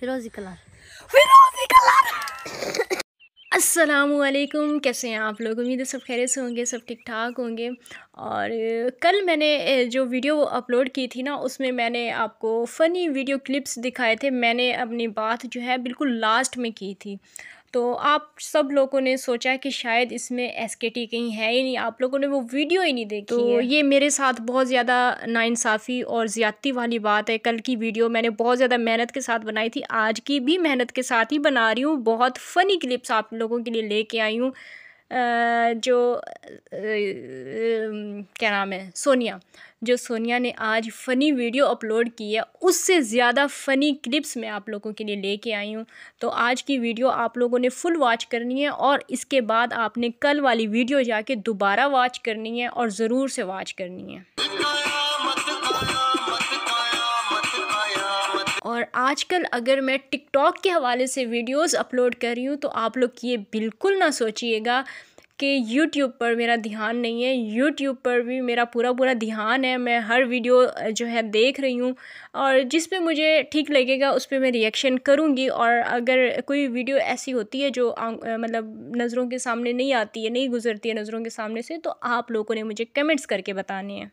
फिरोजी कलर। फिरोजी कलर। असलकुम कैसे हैं आप लोग? उम्मीद है सब खैरे से होंगे सब ठीक ठाक होंगे। और कल मैंने जो वीडियो अपलोड की थी ना उसमें मैंने आपको फ़नी वीडियो क्लिप्स दिखाए थे। मैंने अपनी बात जो है बिल्कुल लास्ट में की थी। तो आप सब लोगों ने सोचा कि शायद इसमें एस के टी कहीं है ही नहीं। आप लोगों ने वो वीडियो ही नहीं देखी तो ये मेरे साथ बहुत ज़्यादा नाइंसाफ़ी और ज़्यादती वाली बात है। कल की वीडियो मैंने बहुत ज़्यादा मेहनत के साथ बनाई थी। आज की भी मेहनत के साथ ही बना रही हूँ। बहुत फ़नी क्लिप्स आप लोगों के लिए लेके आई हूँ। जो क्या नाम है, सोनिया। जो सोनिया ने आज फ़नी वीडियो अपलोड की है, उससे ज़्यादा फ़नी क्लिप्स मैं आप लोगों के लिए लेके आई हूँ। तो आज की वीडियो आप लोगों ने फुल वॉच करनी है और इसके बाद आपने कल वाली वीडियो जाके दोबारा वॉच करनी है और ज़रूर से वॉच करनी है। और आजकल अगर मैं टिकटॉक के हवाले से वीडियोस अपलोड कर रही हूँ तो आप लोग ये बिल्कुल ना सोचिएगा कि यूट्यूब पर मेरा ध्यान नहीं है। यूट्यूब पर भी मेरा पूरा पूरा ध्यान है। मैं हर वीडियो जो है देख रही हूँ और जिस पे मुझे ठीक लगेगा, उस पर मैं रिएक्शन करूँगी और अगर कोई वीडियो ऐसी होती है जो मतलब नज़रों के सामने नहीं आती है, नहीं गुजरती है नज़रों के सामने से तो आप लोगों ने मुझे कमेंट्स करके बताने हैं।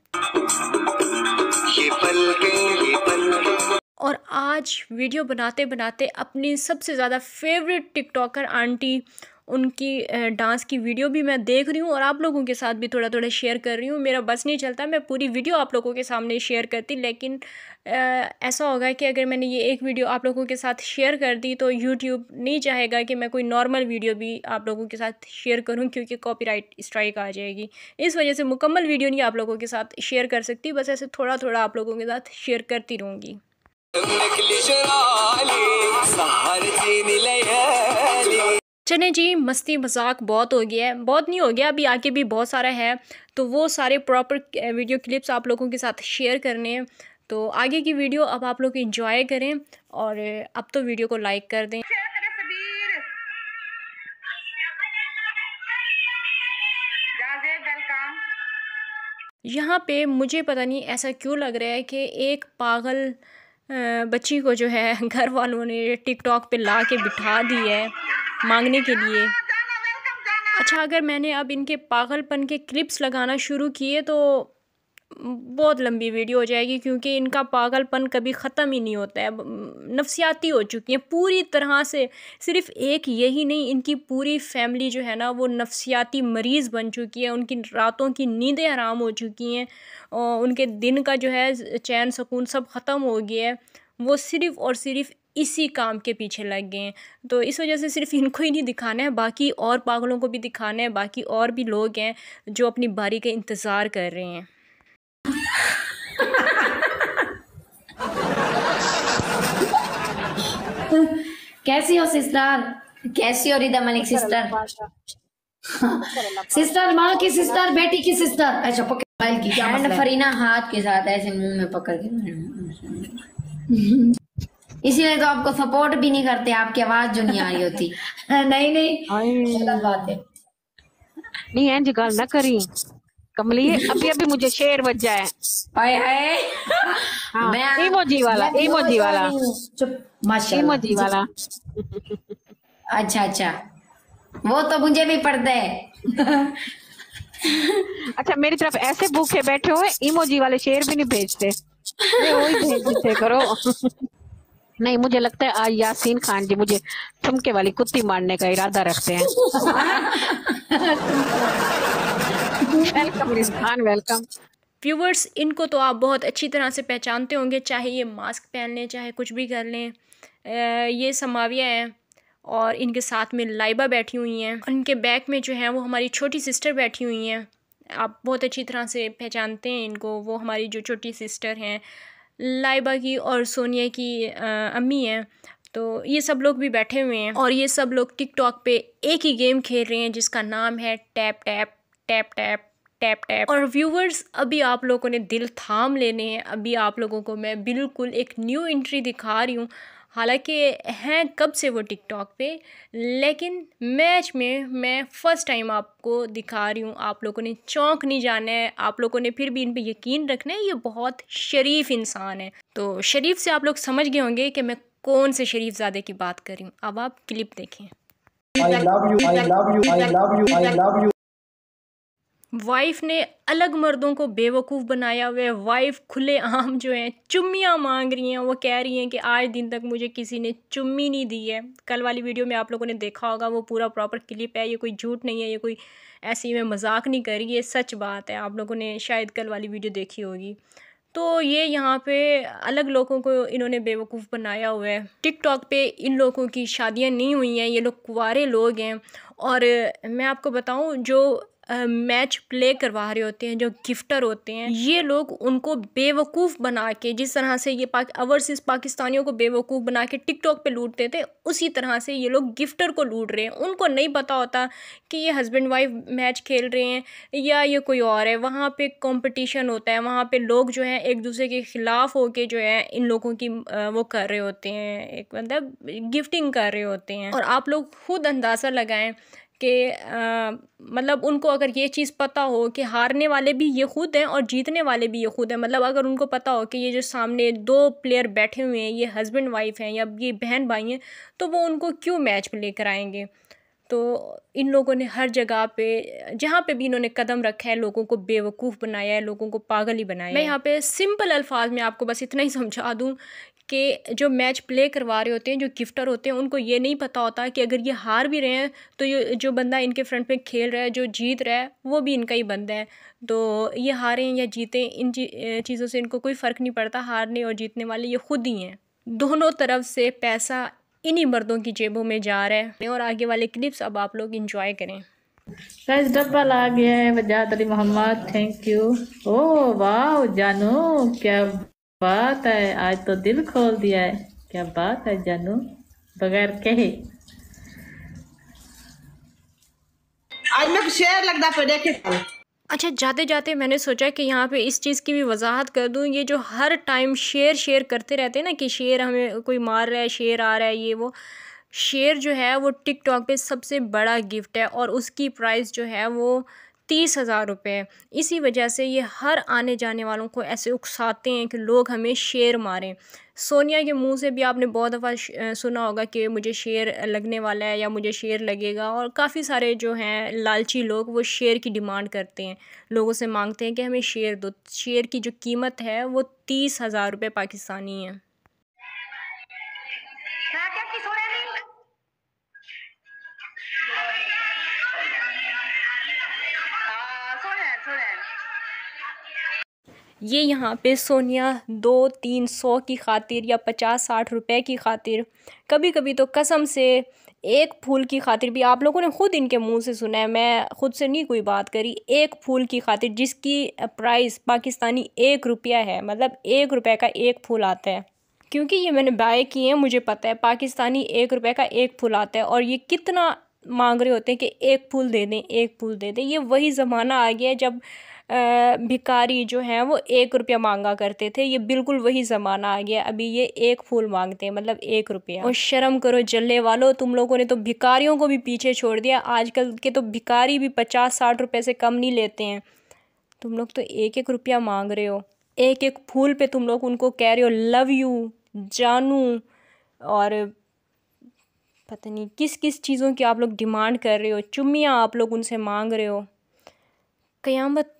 और आज वीडियो बनाते बनाते अपनी सबसे ज़्यादा फेवरेट टिकटॉकर आंटी, उनकी डांस की वीडियो भी मैं देख रही हूँ और आप लोगों के साथ भी थोड़ा थोड़ा शेयर कर रही हूँ। मेरा बस नहीं चलता, मैं पूरी वीडियो आप लोगों के सामने शेयर करती, लेकिन ऐसा होगा कि अगर मैंने ये एक वीडियो आप लोगों के साथ शेयर कर दी तो यूट्यूब नहीं चाहेगा कि मैं कोई नॉर्मल वीडियो भी आप लोगों के साथ शेयर करूँ, क्योंकि कॉपीराइट स्ट्राइक आ जाएगी। इस वजह से मुकम्मल वीडियो नहीं आप लोगों के साथ शेयर कर सकती, बस ऐसे थोड़ा थोड़ा आप लोगों के साथ शेयर करती रहूँगी। चने जी, मस्ती मज़ाक बहुत हो गया है। बहुत नहीं हो गया, अभी आगे भी बहुत सारा है। तो वो सारे प्रॉपर वीडियो क्लिप्स आप लोगों के साथ शेयर करने हैं। तो आगे की वीडियो अब आप लोग इंजॉय करें और अब तो वीडियो को लाइक कर दें। यहाँ पे मुझे पता नहीं ऐसा क्यों लग रहा है कि एक पागल बच्ची को जो है घर वालों ने टिकटॉक पे ला के बिठा दी है मांगने के लिए। अच्छा अगर मैंने अब इनके पागलपन के क्लिप्स लगाना शुरू किए तो बहुत लंबी वीडियो हो जाएगी क्योंकि इनका पागलपन कभी ख़त्म ही नहीं होता है। नफसियाती हो चुकी हैं। पूरी तरह से सिर्फ़ एक यही नहीं, इनकी पूरी फैमिली जो है ना, वो नफसियाती मरीज़ बन चुकी है। उनकी रातों की नींदें हराम हो चुकी हैं और उनके दिन का जो है, चैन, सुकून सब ख़त्म हो गया है। वो सिर्फ़ और सिर्फ़ इसी काम के पीछे लग गए हैं। तो इस वजह से सिर्फ़ इनको ही नहीं दिखाना है, बाकी और पागलों को भी दिखाना है, बाकी और भी लोग हैं जो अपनी बारी का इंतज़ार कर रहे हैं। कैसी हो सिस्टर? कैसी हो रिदा मलिक सिस्टर सिस्टर माँ की सिस्टर बेटी की सिस्टर ऐसा पकड़ की एंड फरीना हाथ के साथ ऐसे मुँह में पकड़ के इसीलिए तो आपको सपोर्ट भी नहीं करते आपकी आवाज़ जो नहीं आ रही होती। नहीं नहीं। गलत बात है। नहीं इंज गल ना करी। कमली अभी अभी मुझे शेर बज जाए। हाय हाय। हाँ, मैं इमोजी वाला इमोजी वाला। चुप। इमोजी वाला। अच्छा अच्छा। वो तो मुझे भी पड़ता है अच्छा मेरी तरफ़ ऐसे भूखे बैठे हुए इमोजी वाले शेर भी नहीं भेजते वही भेज देते करो। नहीं मुझे लगता है आज यासीन खान जी मुझे ठुमके वाली कुत्ती मारने का इरादा रखते हैं। वेलकम वेलकम व्यूवर्स इनको तो आप बहुत अच्छी तरह से पहचानते होंगे चाहे ये मास्क पहन लें चाहे कुछ भी कर लें। ये समाविया हैं और इनके साथ में लाइबा बैठी हुई हैं। इनके बैक में जो है वो हमारी छोटी सिस्टर बैठी हुई हैं। आप बहुत अच्छी तरह से पहचानते हैं इनको वो हमारी जो छोटी सिस्टर हैं लाइबा की और सोनिया की आ, अम्मी हैं। तो ये सब लोग भी बैठे हुए हैं और ये सब लोग टिकटॉक पे एक ही गेम खेल रहे हैं जिसका नाम है tap tap tap tap. Tap tap. और व्यूवर्स अभी आप लोगों ने दिल थाम लेने हैं। अभी आप लोगों को मैं बिल्कुल एक न्यू एंट्री दिखा रही हूँ। हालाँकि हैं कब से वो टिकटॉक पे लेकिन मैच में मैं फ़र्स्ट टाइम आपको दिखा रही हूँ। आप लोगों ने चौंक नहीं जाना है। आप लोगों ने फिर भी इन पे यकीन रखना है ये बहुत शरीफ इंसान है। तो शरीफ से आप लोग समझ गए होंगे कि मैं कौन से शरीफ ज़ादे की बात कर रही हूँ। अब आप क्लिप देखें। I love you, I love you, I love you, I love you. Wife ने अलग मर्दों को बेवकूफ़ बनाया हुआ है। वाइफ खुले आम जो हैं, चुम्मियाँ मांग रही हैं। वो कह रही हैं कि आज दिन तक मुझे किसी ने चुम्मी नहीं दी है। कल वाली वीडियो में आप लोगों ने देखा होगा, वो पूरा प्रॉपर क्लिप है। ये कोई झूठ नहीं है, ये कोई ऐसी मैं मज़ाक नहीं कर रही, ये सच बात है। आप लोगों ने शायद कल वाली वीडियो देखी होगी। तो ये यहाँ पे अलग लोगों को इन्होंने बेवकूफ़ बनाया हुआ है। टिकटॉक पे इन लोगों की शादियाँ नहीं हुई हैं। ये लोग कुंवारे लोग हैं। और मैं आपको बताऊँ, जो मैच प्ले करवा रहे होते हैं, जो गिफ्टर होते हैं, ये लोग उनको बेवकूफ़ बना के, जिस तरह से ये पाक ओवरसीज़ पाकिस्तानियों को बेवकूफ़ बना के टिकटॉक पे लूटते थे, उसी तरह से ये लोग गिफ्टर को लूट रहे हैं। उनको नहीं पता होता कि ये हस्बैंड वाइफ मैच खेल रहे हैं, या ये कोई और है। वहाँ पे कंपटीशन होता है, वहाँ पे लोग जो हैं, एक दूसरे के ख़िलाफ़ होके जो है, इन लोगों की वो कर रहे होते हैं, एक मतलब गिफ्टिंग कर रहे होते हैं। और आप लोग खुद अंदाज़ा लगाएँ कि मतलब उनको अगर ये चीज़ पता हो कि हारने वाले भी ये खुद हैं और जीतने वाले भी ये खुद हैं मतलब अगर उनको पता हो कि ये जो सामने दो प्लेयर बैठे हुए हैं, ये हस्बैंड वाइफ हैं या ये बहन भाई हैं तो वो उनको क्यों मैच प्ले लेकर आएँगे? तो इन लोगों ने हर जगह पे जहाँ पे भी इन्होंने कदम रखा है लोगों को बेवकूफ़ बनाया है लोगों को पागल ही बनाया मैं यहाँ पे सिंपल अल्फाज में आपको बस इतना ही समझा दूँ कि जो मैच प्ले करवा रहे होते हैं जो गिफ्टर होते हैं उनको ये नहीं पता होता कि अगर ये हार भी रहे हैं तो ये जो बंदा इनके फ्रंट पे खेल रहा है जो जीत रहा है वो भी इनका ही बंदा है। तो ये हारें या जीतें इन चीज़ों से इनको कोई फ़र्क नहीं पड़ता हारने और जीतने वाले ये खुद ही हैं। दोनों तरफ़ से पैसा इन्हीं मर्दों की जेबों में जा रहा है। और आगे वाले क्लिप्स अब आप लोग इंजॉय करें। गाइस डब्बा ला गया है वजात अली मोहम्मद थैंक यू ओ वाह जानू क्या बात है। आज तो दिल खोल दिया है। क्या बात है जानू। बगैर कहे। आज मैं शेयर लगता पे देखे अच्छा जाते जाते मैंने सोचा कि यहाँ पे इस चीज़ की भी वजाहत कर दूँ। ये जो हर टाइम शेर शेर करते रहते हैं ना कि शेर हमें कोई मार रहा है, शेर आ रहा है, ये वो। शेर जो है वो टिकटॉक पे सबसे बड़ा गिफ्ट है और उसकी प्राइस जो है वो तीस हज़ार रुपये है। इसी वजह से ये हर आने जाने वालों को ऐसे उकसाते हैं कि लोग हमें शेर मारें। सोनिया के मुँह से भी आपने बहुत दफ़ा सुना होगा कि मुझे शेर लगने वाला है या मुझे शेर लगेगा और काफ़ी सारे जो हैं लालची लोग वो शेर की डिमांड करते हैं। लोगों से मांगते हैं कि हमें शेर दो, शेर की जो कीमत है वो तीस हज़ार रुपये पाकिस्तानी है। ये यहाँ पे सोनिया दो, तीन सौ की खातिर या पचास, साठ रुपए की खातिर। कभी कभी तो कसम से एक फूल की खातिर भी आप लोगों ने ख़ुद इनके मुँह से सुना है। मैं ख़ुद से नहीं कोई बात करी। एक फूल की खातिर जिसकी प्राइस पाकिस्तानी एक रुपया है मतलब एक रुपए का एक फूल आता है। क्योंकि ये मैंने बाय किए हैं, मुझे पता है पाकिस्तानी एक रुपए का एक फूल आता है और ये कितना मांग रहे होते हैं कि एक फूल दे दें, एक फूल दे दें। ये वही ज़माना आ गया है जब भिकारी जो हैं वो एक रुपया मांगा करते थे, ये बिल्कुल वही ज़माना आ गया, अभी ये एक फूल मांगते हैं मतलब एक रुपया। और शर्म करो, जल्ले वालों, तुम लोगों ने तो भिकारियों को भी पीछे छोड़ दिया, आजकल के तो भिकारी भी पचास साठ रुपये से कम नहीं लेते हैं। तुम लोग तो एक एक रुपया मांग रहे हो एक एक फूल पे तुम लोग उनको कह रहे हो, लव यू, जानू। और पता नहीं किस किस चीज़ों की आप लोग डिमांड कर रहे हो, चुम्मियाँ आप लोग उनसे मांग रहे हो। क़यामत